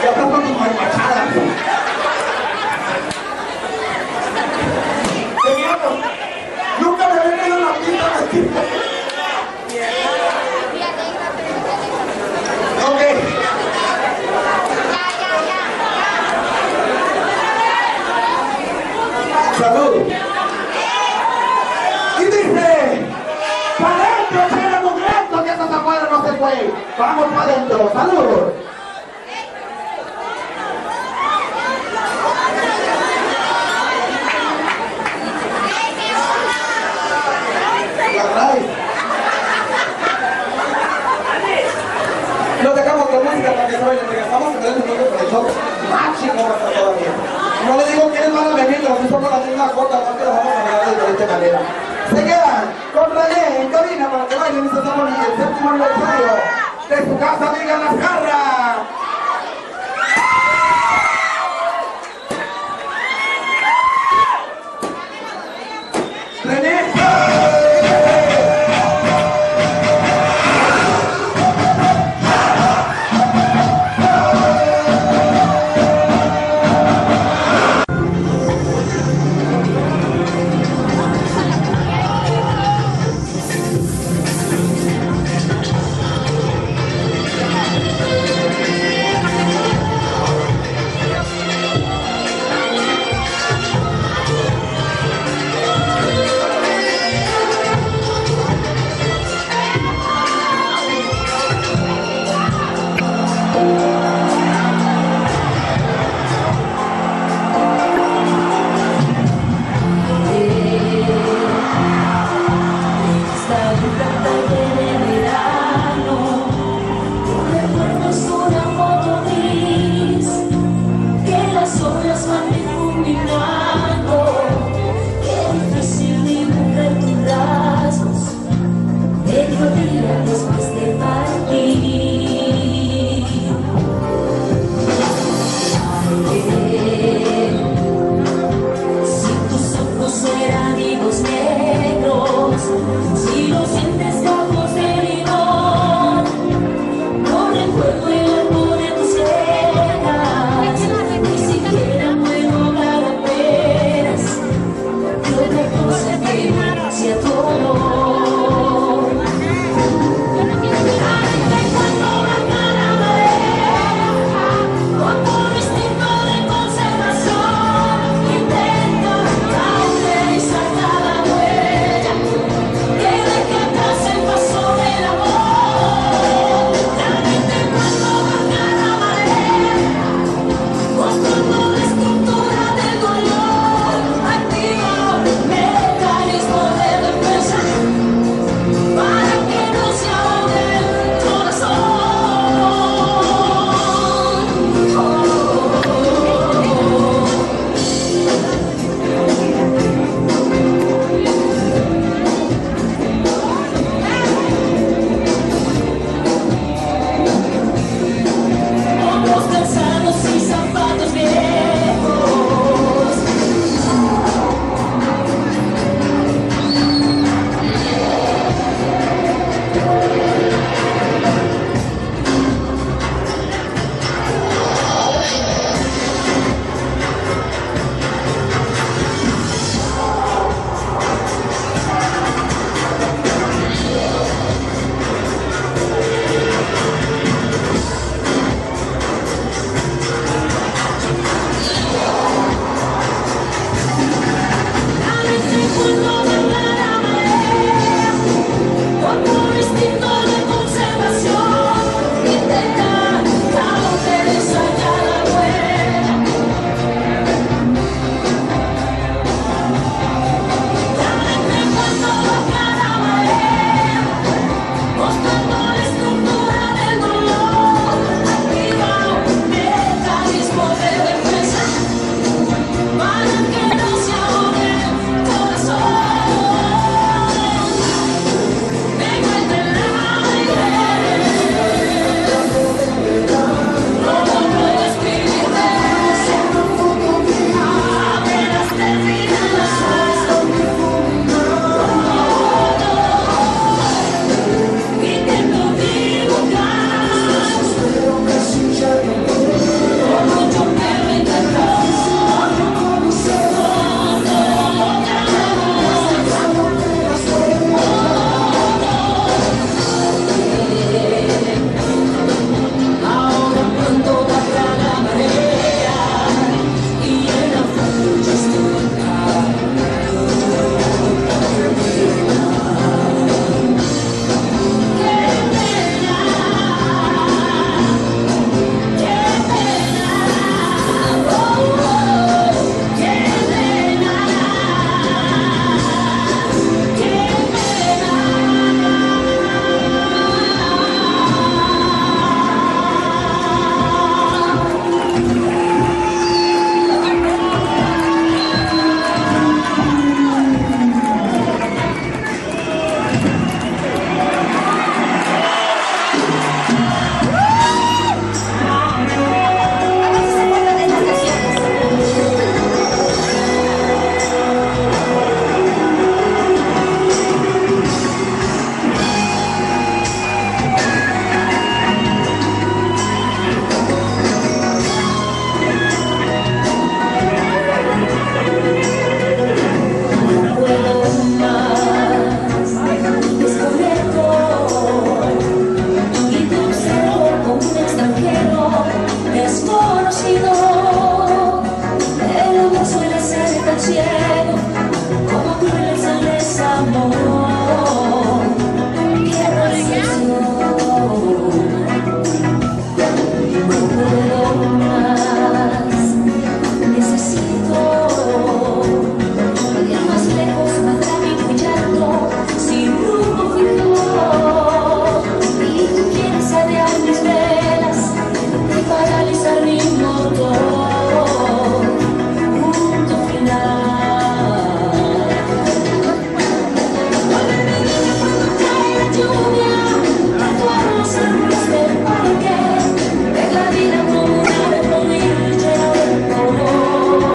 Estás con tu guachada. Seguimos. Nunca me había caído la pinta vestida. Ok. Salud. Y dice, para adentro, si eres mugriento, que estás afuera no se fue. Vamos para adentro. Salud. esta manera. Se quedan con René en cabina para que bailen y se el séptimo aniversario de su casa, digan las garras.